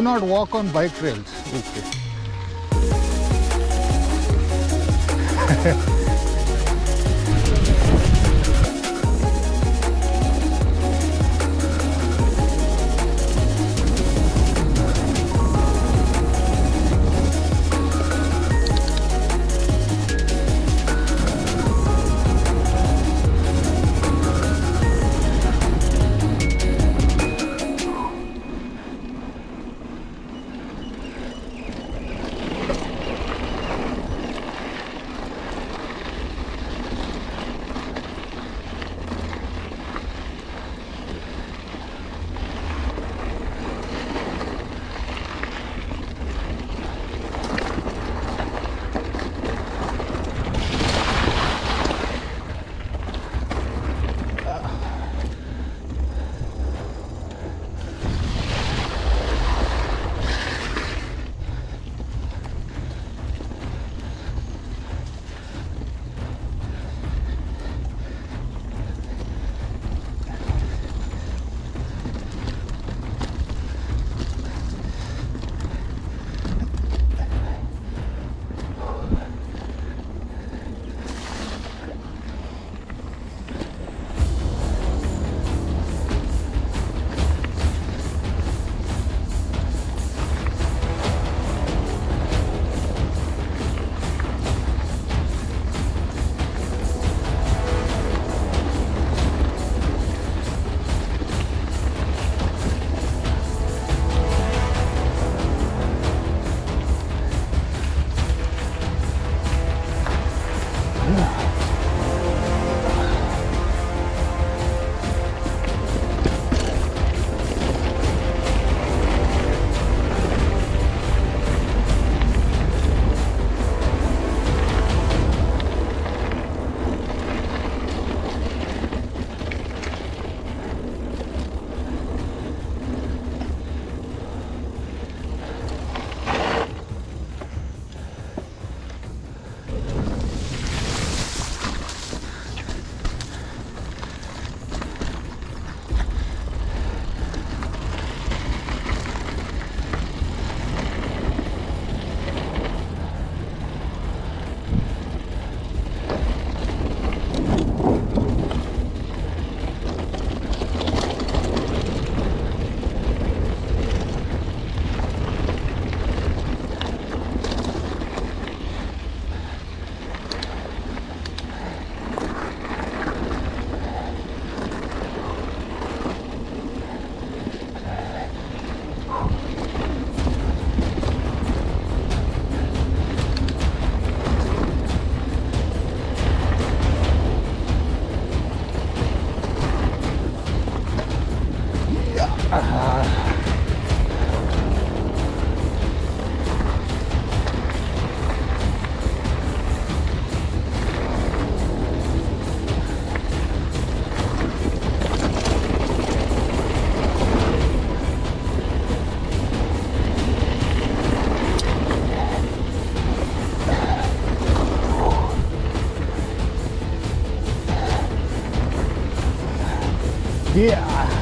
not walk on bike trails. Okay. Uh-huh. Yeah.